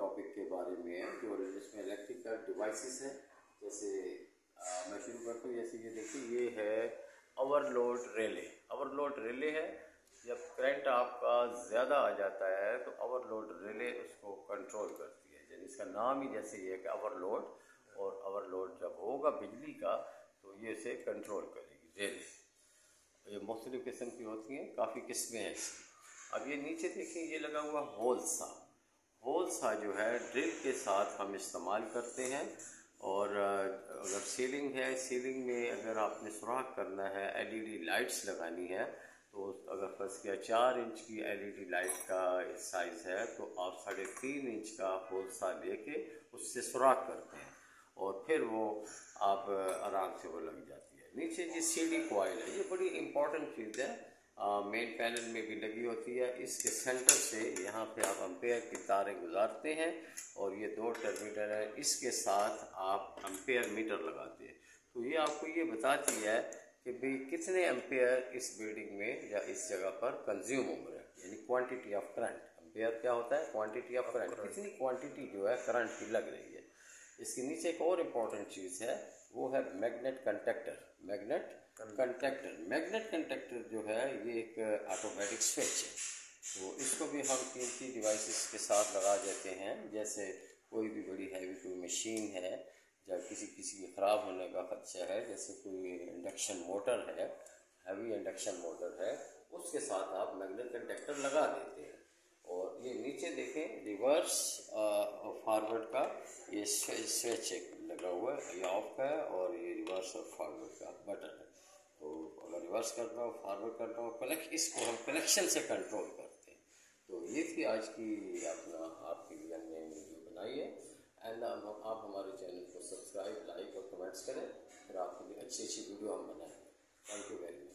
Topic के बारे में है, जो जिसमें इलेक्ट्रिकल डिवाइसेस है, जैसे मैं शुरू करता हूँ जैसे ये देखिए, ये है ओवरलोड रेले ओवरलोड रेले है, जब करंट आपका ज़्यादा आ जाता है तो ओवरलोड रिले उसको कंट्रोल करती है। इसका नाम ही जैसे ये है कि ओवरलोड और ओवरलोड जब होगा बिजली का तो ये इसे कंट्रोल करेगी रेले ये मुख्तलिफ़ किस्म की होती हैं, काफ़ी किस्में हैं अब ये नीचे देखिए, ये लगा हुआ होल सा। होल सा जो है ड्रिल के साथ हम इस्तेमाल करते हैं। और अगर सीलिंग है सीलिंग में अगर आपने सुराख करना है एलईडी लाइट्स लगानी है तो अगर फ़र्स्ट किया चार इंच की एलईडी लाइट का साइज़ है तो आप साढ़े तीन इंच का होल सा लेके उससे सुराख करते हैं। और फिर वो आप आराम से वो लग जाती है। नीचे जी सी डी कोयल है, ये बड़ी इंपॉर्टेंट चीज़ है। मेन पैनल में भी लगी होती है। इसके सेंटर से यहाँ पे आप अम्पेयर की तारें गुजारते हैं और ये दो टर्मिनल है। इसके साथ आप अम्पेयर मीटर लगाते हैं। तो ये आपको ये बताती है कि भाई कितने अम्पेयर इस बिल्डिंग में या इस जगह पर कंज्यूम हो रहे हैं। यानी क्वांटिटी ऑफ़ करंट अम्पेयर क्या होता है? क्वांटिटी ऑफ़ करंट कितनी क्वांटिटी जो है करंट की लग रही है। इसके नीचे एक और इंपॉर्टेंट चीज़ है वो है magnet contactor magnet contactor magnet contactor जो है ये एक ऑटोमेटिक स्विच है। तो इसको भी हम कीमती डिवाइसेस के साथ लगा देते हैं। जैसे कोई भी बड़ी हैवी कोई मशीन है या किसी किसी के ख़राब होने का खदशा है जैसे कोई इंडक्शन मोटर है हैवी इंडक्शन मोटर है उसके साथ आप मैग्नेट कंटेक्टर लगा देते हैं। और ये नीचे देखें रिवर्स फॉरवर्ड का ये स्विच लगा हुआ है। है और ये रिवर्स और फॉरवर्ड का बटन है। तो अगर रिवर्स करना हूँ फॉरवर्ड करना हो कलेक्ट इसको हम कलेक्शन से कंट्रोल करते हैं। तो ये थी आज की अपना, आपके लिए हमने वीडियो बनाई है। एंड आप हमारे चैनल को सब्सक्राइब लाइक और कमेंट्स करें। फिर आपके लिए अच्छी अच्छी वीडियो हम बनाएँ थैंक यू वेरी मच